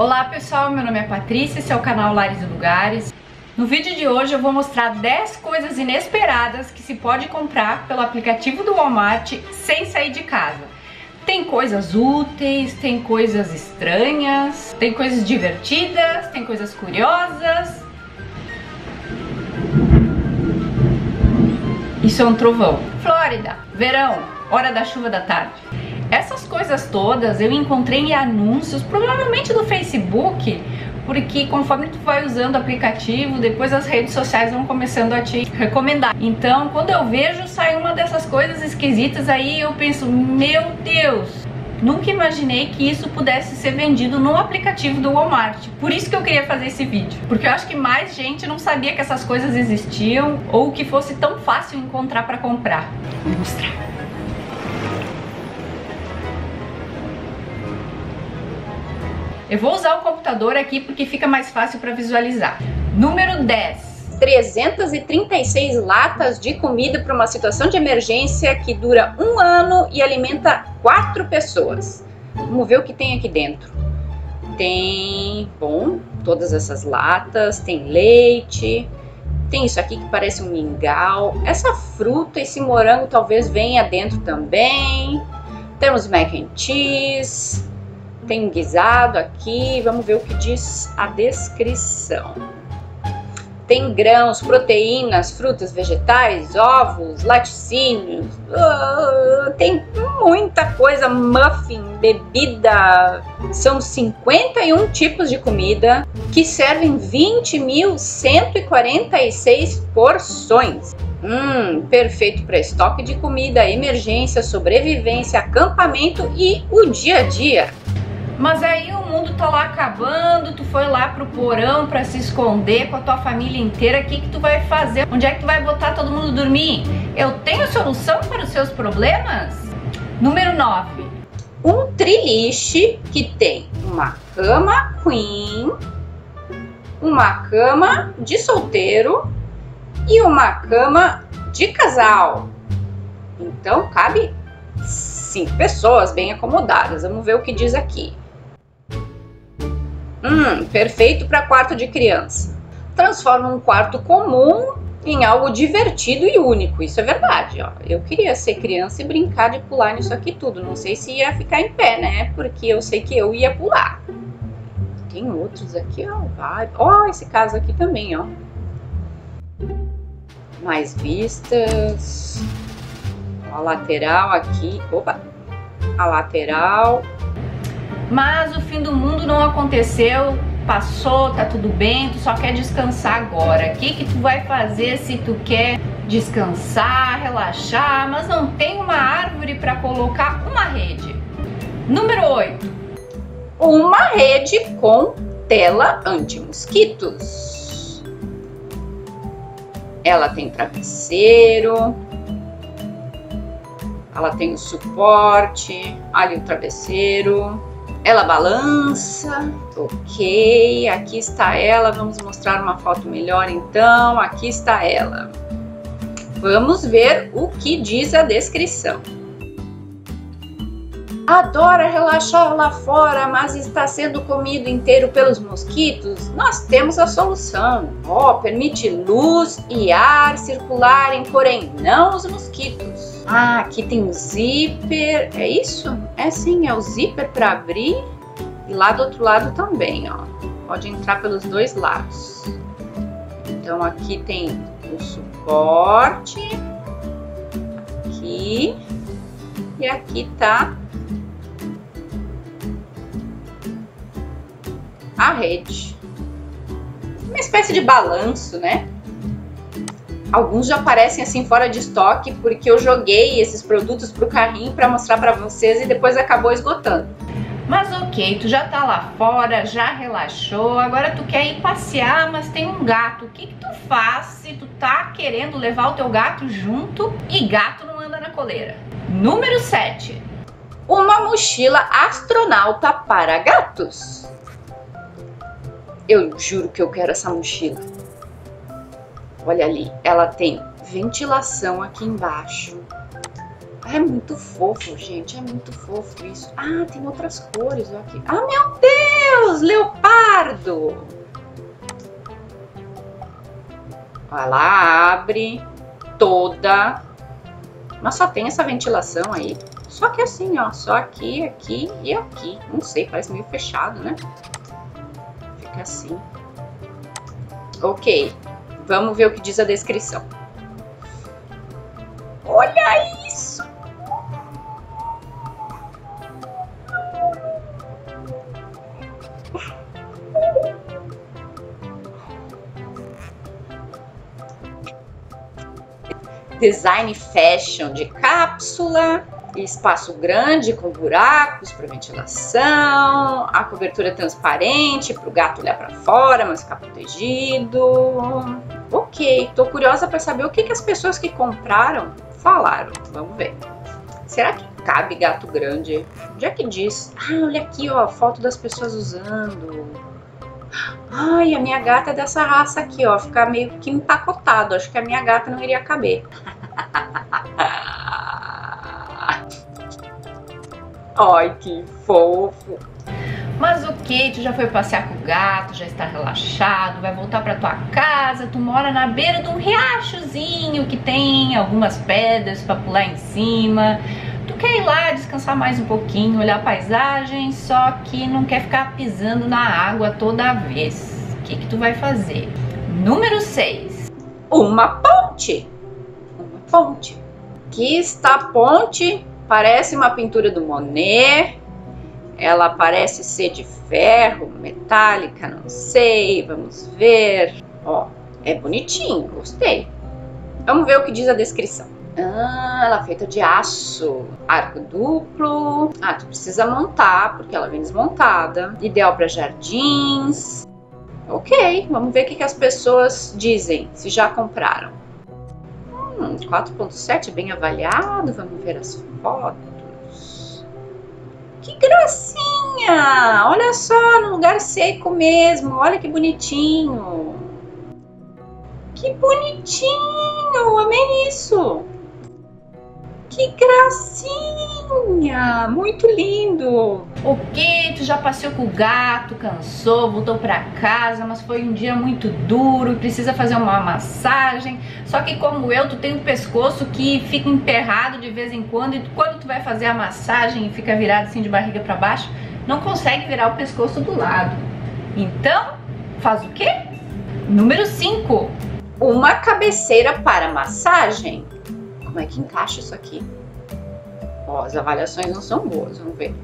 Olá pessoal, meu nome é Patrícia, esse é o canal Lares e Lugares. No vídeo de hoje eu vou mostrar 10 coisas inesperadas que se pode comprar pelo aplicativo do Walmart sem sair de casa. Tem coisas úteis, tem coisas estranhas, tem coisas divertidas, tem coisas curiosas. Isso é um trovão. Flórida, verão, hora da chuva da tarde. Essas coisas todas eu encontrei em anúncios, provavelmente do Facebook, porque conforme tu vai usando o aplicativo, depois as redes sociais vão começando a te recomendar. Então, quando eu vejo sai uma dessas coisas esquisitas aí, eu penso, meu Deus, nunca imaginei que isso pudesse ser vendido no aplicativo do Walmart. Por isso que eu queria fazer esse vídeo, porque eu acho que mais gente não sabia que essas coisas existiam ou que fosse tão fácil encontrar para comprar. Vou mostrar. Eu vou usar o computador aqui porque fica mais fácil para visualizar. Número 10. 336 latas de comida para uma situação de emergência que dura um ano e alimenta quatro pessoas. Vamos ver o que tem aqui dentro. Tem, bom, todas essas latas, tem leite, tem isso aqui que parece um mingau. Essa fruta, esse morango talvez venha dentro também. Temos mac and cheese, tem guisado aqui, vamos ver o que diz a descrição. Tem grãos, proteínas, frutas, vegetais, ovos, laticínios, uh, tem muita coisa, muffin, bebida. São 51 tipos de comida que servem 20.146 porções. Hum, perfeito para estoque de comida, emergência, sobrevivência, acampamento e o dia a dia. Mas aí o mundo tá lá acabando, tu foi lá pro porão para se esconder com a tua família inteira, o que que tu vai fazer? Onde é que tu vai botar todo mundo dormir? Eu tenho solução para os seus problemas? Número 9. Um triliche que tem uma cama queen, uma cama de solteiro e uma cama de casal. Então cabe cinco pessoas bem acomodadas. Vamos ver o que diz aqui. Hum, perfeito para quarto de criança. Transforma um quarto comum em algo divertido e único. Isso é verdade, ó. Eu queria ser criança e brincar de pular nisso aqui tudo. Não sei se ia ficar em pé, né? Porque eu sei que eu ia pular. Tem outros aqui, ó. Ó, esse caso aqui também, ó. Mais vistas. A lateral aqui. Opa! A lateral mas o fim do mundo não aconteceu, passou, tá tudo bem, tu só quer descansar agora. O que que tu vai fazer se tu quer descansar, relaxar, mas não tem uma árvore para colocar uma rede? Número 8. Uma rede com tela anti-mosquitos. Ela tem travesseiro, ela tem o suporte, ali o travesseiro, ela balança, ok, aqui está ela, vamos mostrar uma foto melhor então, aqui está ela. Vamos ver o que diz a descrição. Adora relaxar lá fora, mas está sendo comido inteiro pelos mosquitos? Nós temos a solução. Oh, permite luz e ar circularem, porém não os mosquitos. Ah, aqui tem um zíper. É isso? É sim, é o zíper para abrir. E lá do outro lado também, ó. Pode entrar pelos dois lados. Então aqui tem o suporte. Aqui. E aqui tá a rede. Uma espécie de balanço, né? Alguns já aparecem assim fora de estoque porque eu joguei esses produtos pro carrinho para mostrar para vocês e depois acabou esgotando. Mas ok, tu já tá lá fora, já relaxou, agora tu quer ir passear, mas tem um gato. O que, que tu faz se tu tá querendo levar o teu gato junto e gato não anda na coleira? Número 7. Uma mochila astronauta para gatos. Eu juro que eu quero essa mochila. Olha ali, ela tem ventilação aqui embaixo. É muito fofo, gente, é muito fofo isso. Ah, tem outras cores aqui. Ah, meu Deus, leopardo. Ela abre toda, mas só tem essa ventilação aí. Só que assim, ó, só aqui, aqui e aqui. Não sei, parece meio fechado, né? Fica assim. Ok, vamos ver o que diz a descrição. Olha isso! Design fashion de cápsula, espaço grande com buracos para ventilação, a cobertura transparente para o gato olhar para fora, mas ficar protegido. Ok, tô curiosa para saber o que, que as pessoas que compraram falaram. Vamos ver. Será que cabe gato grande? Onde é que diz? Ah, olha aqui, ó, foto das pessoas usando. Ai, a minha gata é dessa raça aqui, ó, fica meio que empacotado. Acho que a minha gata não iria caber. Ai, que fofo. Mas o que? Tu já foi passear com o gato, já está relaxado, vai voltar para tua casa, tu mora na beira de um riachozinho que tem algumas pedras para pular em cima. Tu quer ir lá descansar mais um pouquinho, olhar a paisagem, só que não quer ficar pisando na água toda vez. O que que tu vai fazer? Número 6. Uma ponte. Uma ponte. Aqui está ponte Parece uma pintura do Monet. Ela parece ser de ferro, metálica, não sei. Vamos ver. Ó, é bonitinho, gostei. Vamos ver o que diz a descrição. Ah, ela é feita de aço, arco duplo. Ah, tu precisa montar porque ela vem desmontada. Ideal para jardins. Ok, vamos ver o que as pessoas dizem, se já compraram. Hum, 4.7 bem avaliado, vamos ver as fotos. Que gracinha! Olha só, no lugar seco mesmo, olha que bonitinho. Que bonitinho, amei isso. Que gracinha! Muito lindo! O que? Tu já passeou com o gato, cansou, voltou para casa, mas foi um dia muito duro, precisa fazer uma massagem. Só que como eu, tu tem um pescoço que fica emperrado de vez em quando e quando tu vai fazer a massagem e fica virado assim de barriga para baixo, não consegue virar o pescoço do lado. Então, faz o quê? Número 5. Uma cabeceira para massagem. Como é que encaixa isso aqui? Ó, as avaliações não são boas, vamos ver.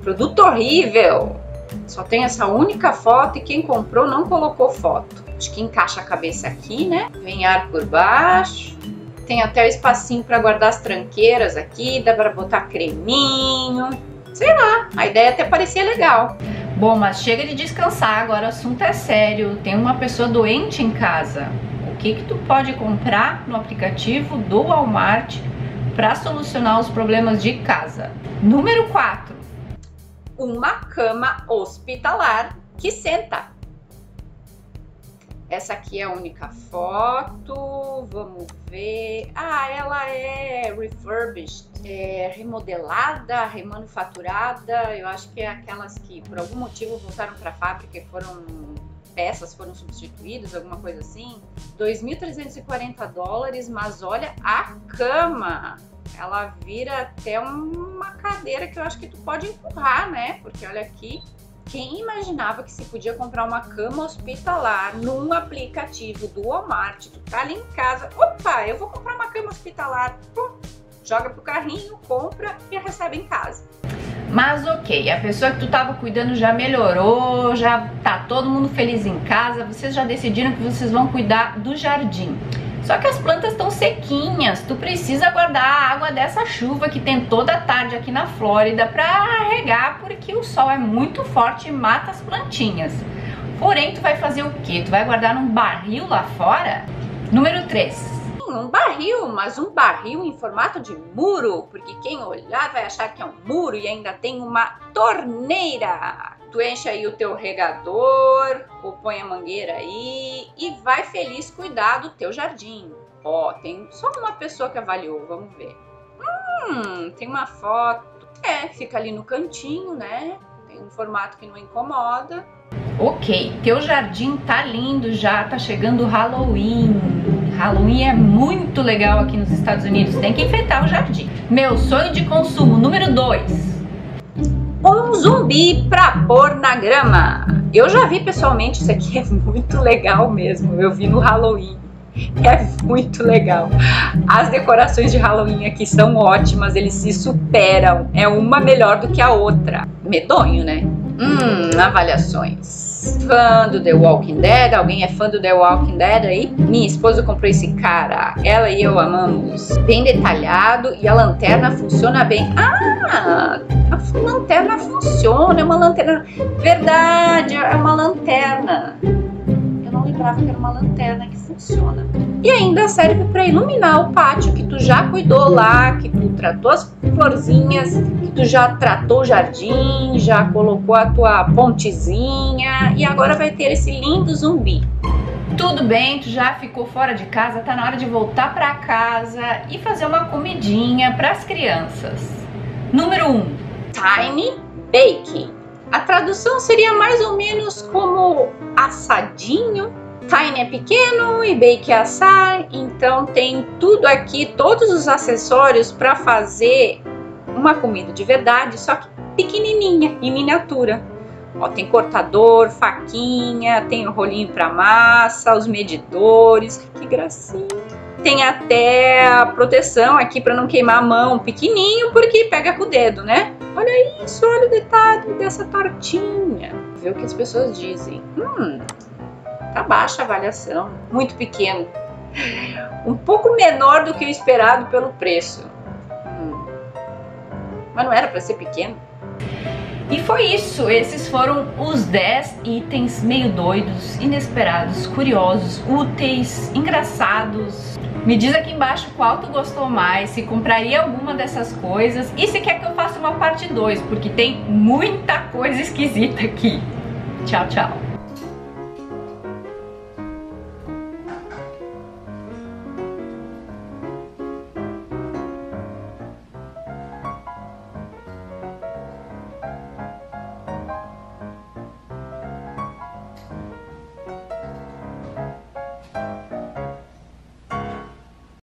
Produto horrível! Só tem essa única foto e quem comprou não colocou foto. Acho que encaixa a cabeça aqui, né? Vem ar por baixo. Tem até o espacinho para guardar as tranqueiras aqui, dá para botar creminho. Sei lá, a ideia até parecia legal. Bom, mas chega de descansar, agora o assunto é sério. Tem uma pessoa doente em casa que, que tu pode comprar no aplicativo do Walmart para solucionar os problemas de casa. Número 4. Uma cama hospitalar que senta. Essa aqui é a única foto. Vamos ver. Ah, ela é refurbished, é remodelada, remanufaturada. Eu acho que é aquelas que por algum motivo voltaram para a fábrica e foram peças foram substituídas, alguma coisa assim. 2.340 dólares, mas olha a cama. Ela vira até uma cadeira que eu acho que tu pode empurrar, né? Porque olha aqui, quem imaginava que se podia comprar uma cama hospitalar num aplicativo do Walmart? Tu tá ali em casa, opa, eu vou comprar uma cama hospitalar. Pum, joga pro carrinho, compra e recebe em casa. Mas ok, a pessoa que tu tava cuidando já melhorou, já tá todo mundo feliz em casa, vocês já decidiram que vocês vão cuidar do jardim. Só que as plantas estão sequinhas, tu precisa guardar a água dessa chuva que tem toda tarde aqui na Flórida para regar, porque o sol é muito forte e mata as plantinhas. Porém, tu vai fazer o que? Tu vai guardar num barril lá fora? Número 3 um barril, mas um barril em formato de muro, porque quem olhar vai achar que é um muro e ainda tem uma torneira. Tu enche aí o teu regador, ou põe a mangueira aí e vai feliz cuidar do teu jardim. Ó, tem só uma pessoa que avaliou, vamos ver. Hum, tem uma foto. É, fica ali no cantinho, né? Tem um formato que não incomoda. Ok, teu jardim tá lindo já, tá chegando o Halloween. Halloween é muito legal aqui nos Estados Unidos, tem que enfeitar o jardim. Meu sonho de consumo número 2. Um zumbi pra pôr na grama. Eu já vi pessoalmente, isso aqui é muito legal mesmo. Eu vi no Halloween. É muito legal. As decorações de Halloween aqui são ótimas, eles se superam. É uma melhor do que a outra. Medonho, né? Hum, avaliações. Fã do The Walking Dead? Alguém é fã do The Walking Dead aí? Minha esposa comprou esse cara. Ela e eu amamos. Bem detalhado e a lanterna funciona bem. Ah, a lanterna funciona. É uma lanterna. Verdade, é uma lanterna não lembrava que era uma lanterna que funciona. E ainda serve para iluminar o pátio que tu já cuidou lá, que tu tratou as florzinhas, que tu já tratou o jardim, já colocou a tua pontezinha e agora vai ter esse lindo zumbi. Tudo bem, tu já ficou fora de casa, tá na hora de voltar para casa e fazer uma comidinha para as crianças. Número 1. Um. Tiny Baking. A tradução seria mais ou menos como assadinho. Tiny é pequeno e bake é assar, então tem tudo aqui, todos os acessórios para fazer uma comida de verdade, só que pequenininha, em miniatura. Ó, tem cortador, faquinha, tem o rolinho para massa, os medidores, que gracinha. Tem até a proteção aqui para não queimar a mão, pequenininho, porque pega com o dedo, né? Olha isso, olha o detalhe dessa tortinha. Vê o que as pessoas dizem. Hum, tá baixa a avaliação, muito pequeno. Um pouco menor do que o esperado pelo preço. Hum, mas não era para ser pequeno. E foi isso, esses foram os 10 itens meio doidos, inesperados, curiosos, úteis, engraçados. Me diz aqui embaixo qual tu gostou mais, se compraria alguma dessas coisas e se quer que eu faça uma parte 2, porque tem muita coisa esquisita aqui. Tchau, tchau.